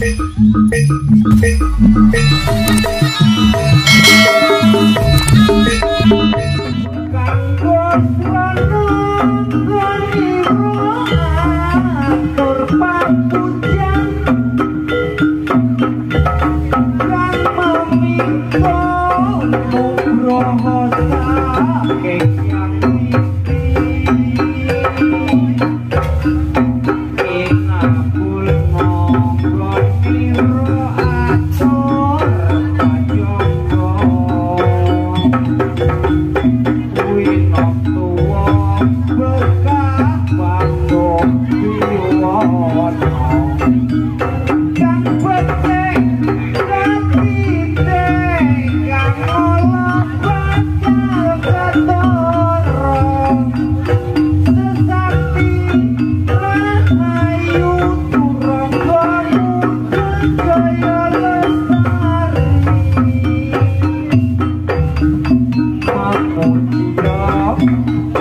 Thank Kau untuk roh sakit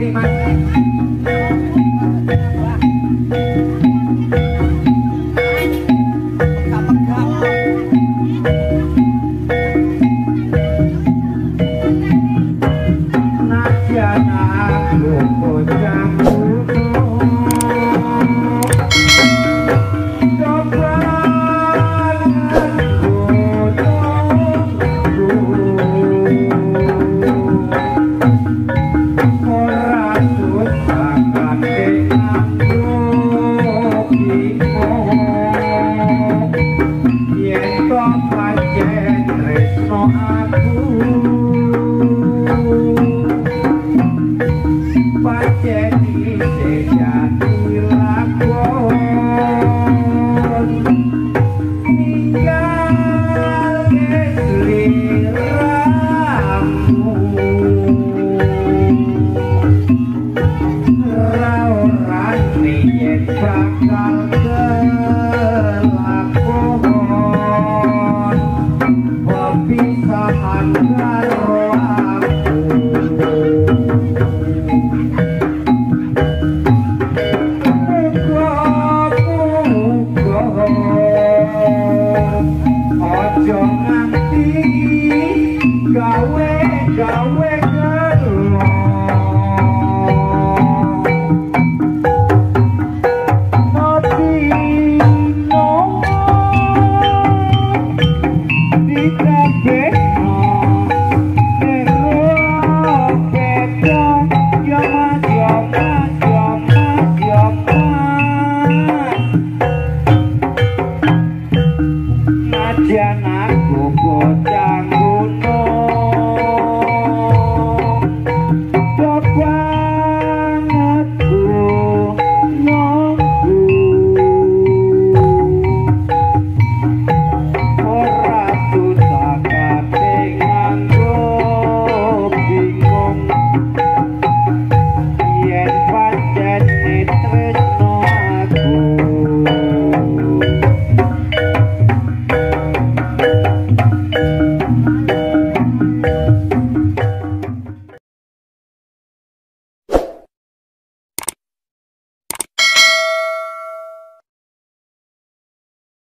Thank you.